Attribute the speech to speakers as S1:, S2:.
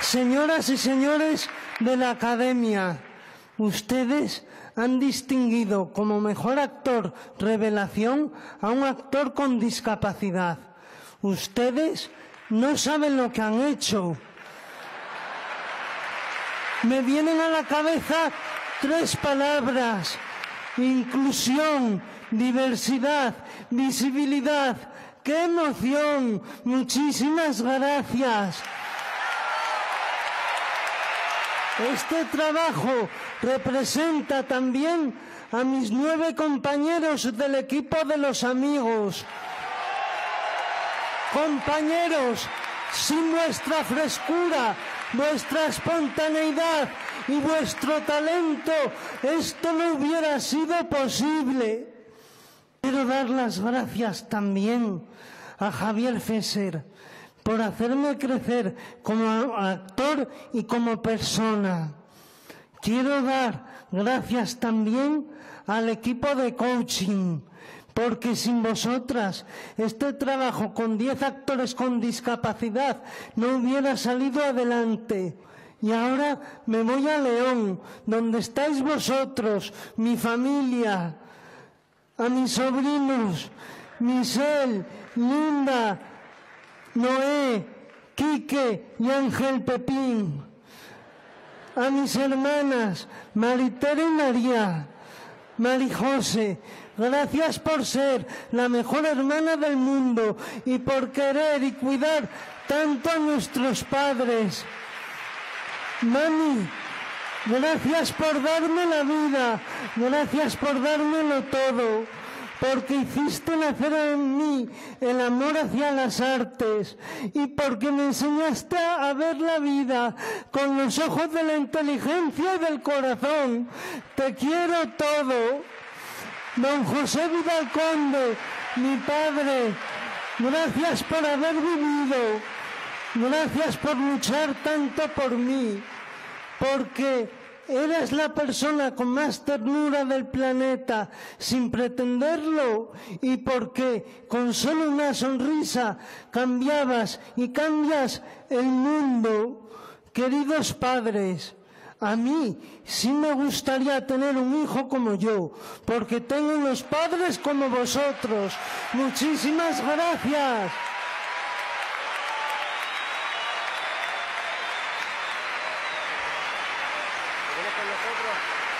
S1: Señoras y señores de la Academia, ustedes han distinguido como mejor actor revelación a un actor con discapacidad. Ustedes no saben lo que han hecho. Me vienen a la cabeza tres palabras. Inclusión, diversidad, visibilidad. ¡Qué emoción! Muchísimas gracias. Este trabajo representa también a mis nueve compañeros del equipo de los amigos. Compañeros, sin vuestra frescura, vuestra espontaneidad y vuestro talento, esto no hubiera sido posible. Quiero dar las gracias también a Javier Fesser por hacerme crecer como actor y como persona. Quiero dar gracias también al equipo de coaching, porque sin vosotras este trabajo con 10 actores con discapacidad no hubiera salido adelante. Y ahora me voy a León, donde estáis vosotros, mi familia, a mis sobrinos, Michelle, Linda, Noé, Quique y Ángel Pepín. A mis hermanas, Maritere y María, José, gracias por ser la mejor hermana del mundo y por querer y cuidar tanto a nuestros padres. Mami, gracias por darme la vida, gracias por dármelo todo porque hiciste nacer en mí el amor hacia las artes y porque me enseñaste a ver la vida con los ojos de la inteligencia y del corazón. Te quiero todo. Don José Vidal Conde, mi padre, gracias por haber vivido, gracias por luchar tanto por mí, porque Eres la persona con más ternura del planeta sin pretenderlo y porque con solo una sonrisa cambiabas y cambias el mundo. Queridos padres, a mí sí me gustaría tener un hijo como yo, porque tengo unos padres como vosotros. Muchísimas gracias.
S2: Con nosotros.